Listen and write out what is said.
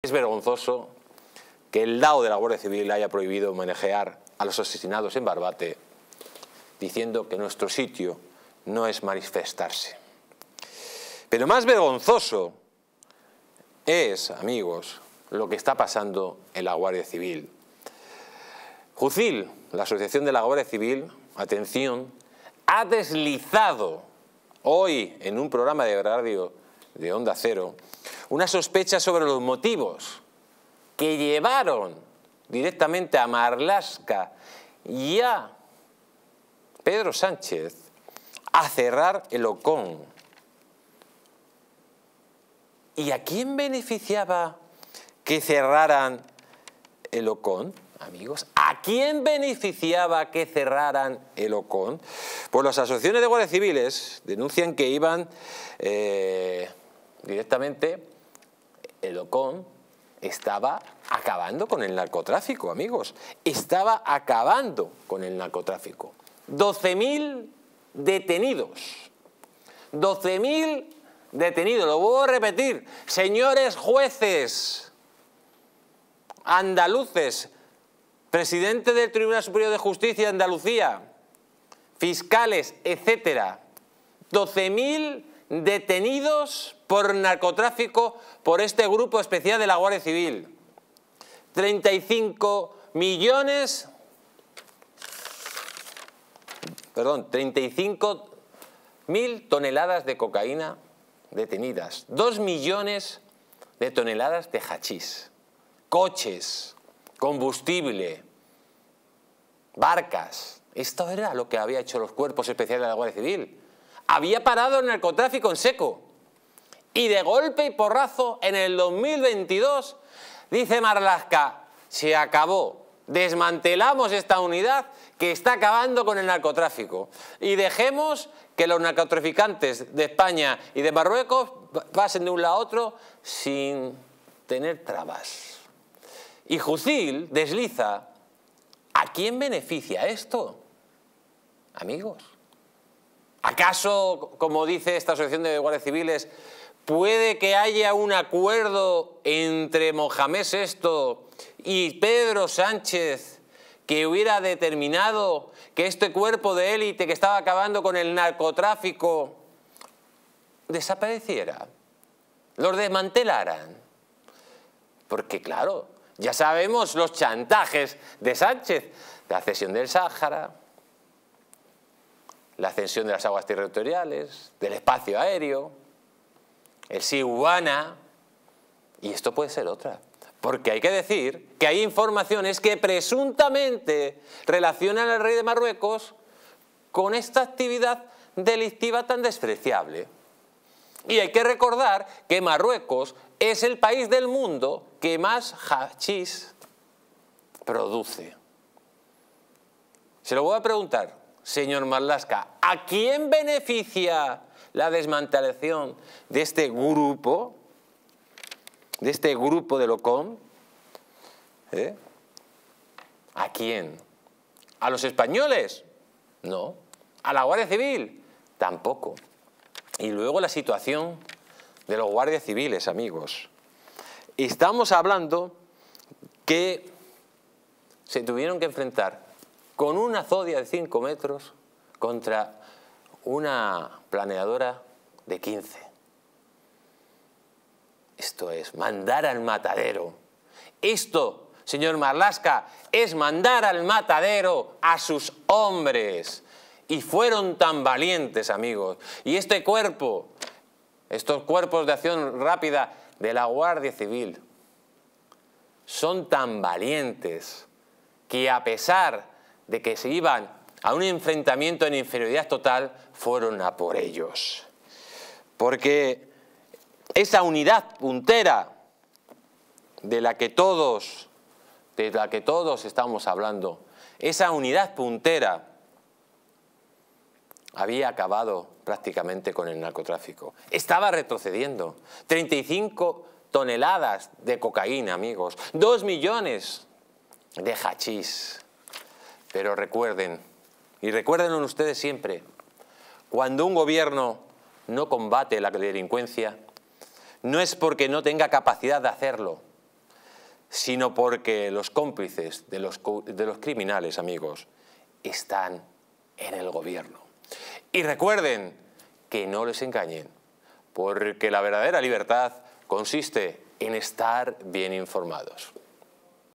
Es vergonzoso que el DAO de la Guardia Civil haya prohibido manejar a los asesinados en Barbate diciendo que nuestro sitio no es manifestarse. Pero más vergonzoso es, amigos, lo que está pasando en la Guardia Civil. Jucil, la Asociación de la Guardia Civil, atención, ha deslizado hoy en un programa de radio de Onda Cero una sospecha sobre los motivos que llevaron directamente a Marlasca y a Pedro Sánchez a cerrar el Ocon. ¿Y a quién beneficiaba que cerraran el Ocon? amigos, ¿a quién beneficiaba que cerraran el OCON? Pues las asociaciones de guardias civiles denuncian que iban eh, directamente, el OCON estaba acabando con el narcotráfico, amigos. Estaba acabando con el narcotráfico. 12.000 detenidos. 12.000 detenidos. Lo voy a repetir. Señores jueces andaluces, presidente del Tribunal Superior de Justicia de Andalucía, fiscales, etcétera, 12.000 detenidos por narcotráfico por este grupo especial de la Guardia Civil. 35 millones, perdón, 35 mil toneladas de cocaína detenidas, 2 millones de toneladas de hachís, coches, combustible, barcas. Esto era lo que había hecho los cuerpos especiales de la Guardia Civil. Había parado el narcotráfico en seco. Y de golpe y porrazo, en el 2022, dice Marlaska, se acabó, desmantelamos esta unidad que está acabando con el narcotráfico y dejemos que los narcotraficantes de España y de Marruecos pasen de un lado a otro sin tener trabas. Y Jucil desliza, ¿a quién beneficia esto? Amigos. ¿Acaso, como dice esta asociación de guardias civiles, puede que haya un acuerdo entre Mohamed VI y Pedro Sánchez que hubiera determinado que este cuerpo de élite que estaba acabando con el narcotráfico desapareciera, los desmantelaran? Porque claro, ya sabemos los chantajes de Sánchez, la cesión del Sáhara, la cesión de las aguas territoriales, del espacio aéreo, el Sihuana, y esto puede ser otra. Porque hay que decir que hay informaciones que presuntamente relacionan al rey de Marruecos con esta actividad delictiva tan despreciable. Y hay que recordar que Marruecos es el país del mundo que más hachís produce. Se lo voy a preguntar, señor Marlasca, ¿a quién beneficia la desmantelación de este grupo, de este grupo de Locom? ¿Eh? ¿A quién? ¿A los españoles? No. ¿A la Guardia Civil? Tampoco. Y luego la situación de los guardias civiles, amigos. Estamos hablando que se tuvieron que enfrentar con una zodia de 5 metros contra una planeadora de 15. Esto es mandar al matadero. Esto, señor Marlasca, es mandar al matadero a sus hombres. Y fueron tan valientes, amigos. Y este cuerpo estos cuerpos de acción rápida de la Guardia Civil son tan valientes que a pesar de que se iban a un enfrentamiento en inferioridad total, fueron a por ellos. Porque esa unidad puntera de la que todos, de la que todos estamos hablando, esa unidad puntera había acabado prácticamente con el narcotráfico. Estaba retrocediendo. 35 toneladas de cocaína, amigos. Dos millones de hachís. Pero recuerden, y recuérdenlo ustedes siempre, cuando un gobierno no combate la delincuencia, no es porque no tenga capacidad de hacerlo, sino porque los cómplices de los, de los criminales, amigos, están en el gobierno. Y recuerden que no les engañen, porque la verdadera libertad consiste en estar bien informados.